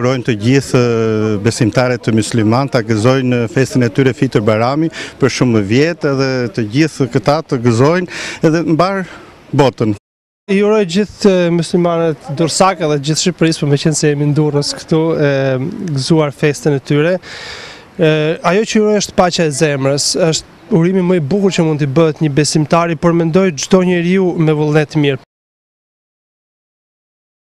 Urojnë të gjithë besimtarët mysliman ta gëzojnë festën e tyre Fitër Bajrami për shumë vjet edhe të gjithë këta të gëzojnë edhe mbarë botën. I uroj gjithë myslimanët durrsak edhe gjithë Shqipërisë për po meqenëse jemi n'Durrës këtu e gëzuar festën e tyre. Ajo që uroj është paqja e zemrës, është urimi më i bukur që mund t'i bëhet një besimtari, por mendoj çdo njeriu me vullnet të mirë.